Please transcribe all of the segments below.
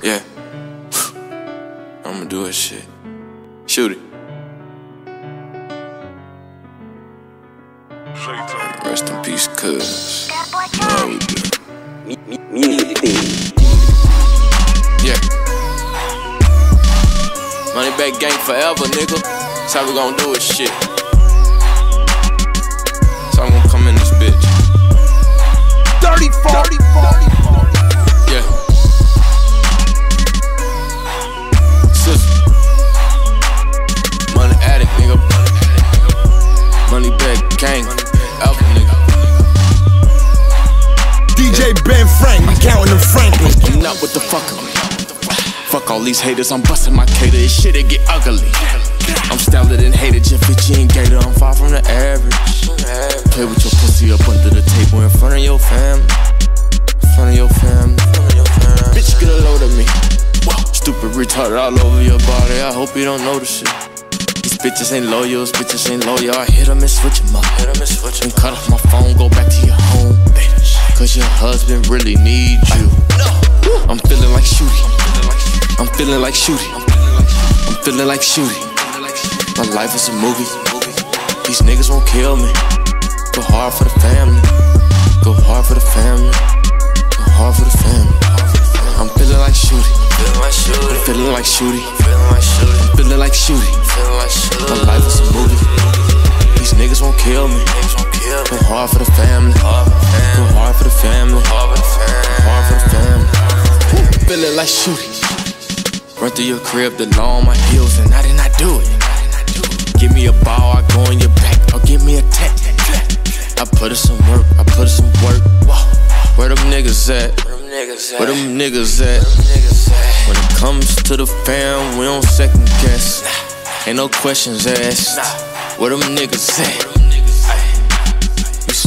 Yeah. I'ma do it shit. Shoot it. Rest in peace, cuz. How we? Yeah. Money back gang forever, nigga. That's how we gon' do it, shit. So I'm gonna come in this bitch. 30 40 DJ Ben Frank, we counting them Franklin. I'm not with the fucker. Fuck all these haters, I'm busting my cater. This shit it get ugly. I'm styler than hated, just Fitchy and Gator. I'm far from the average. Play with your pussy up under the table in front of your family. In front of your family. Bitch, get a load of me. Stupid retarded all over your body. I hope you don't notice it. These bitches ain't loyal, bitches ain't loyal. I hit them and switch them up. Hit 'em and switch 'em. And cut off husband really needs you. I'm feeling like shooting. I'm feeling like shooting. I'm feeling like shooting. My life is a movie. These niggas won't kill me. Go hard for the family. Go hard for the family. Go hard for the family. I'm feeling like shooting. I'm feeling like shooting. I'm feeling like shooting. My life is a movie. These niggas won't kill me. Go hard for the family. Go hard for the family. Go hard for the family. Feeling like shooting. Run through your crib, the law on my heels, and I did not do it. Give me a ball, I go in your back, or give me a tap. I put in some work, I put in some work. Where them niggas at? Where them niggas at? When it comes to the fam, we don't second guess. Ain't no questions asked. Where them niggas at?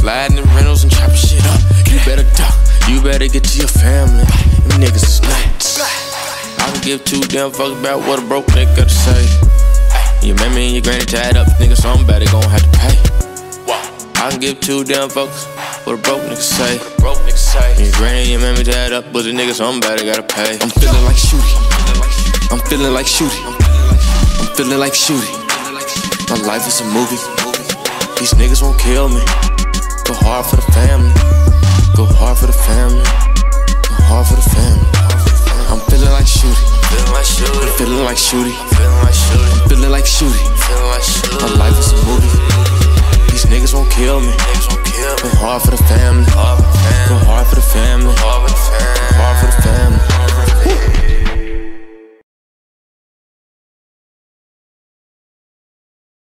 Sliding in rentals and chopping shit up. You better duck. You better get to your family. Them niggas is nuts. I don't give two damn fucks about what a broke nigga gotta say. Your mammy and your granny tied up, nigga, better gon' have to pay. I can give two damn fucks what a broke nigga say. Broke nigga say. Your granny and your mammy tied up, but the nigga better gotta pay. I'm feeling like shooting. I'm feeling like shooting. I'm feeling like shooting. My life is a movie. These niggas won't kill me. Go hard for the family. Go hard for the family. Go hard for the family. I'm feeling like shooting. I'm feeling like shooting. I'm feeling like shooting. My life is a movie. These niggas won't kill me. Go hard for the family. Go hard for the family. Go hard for the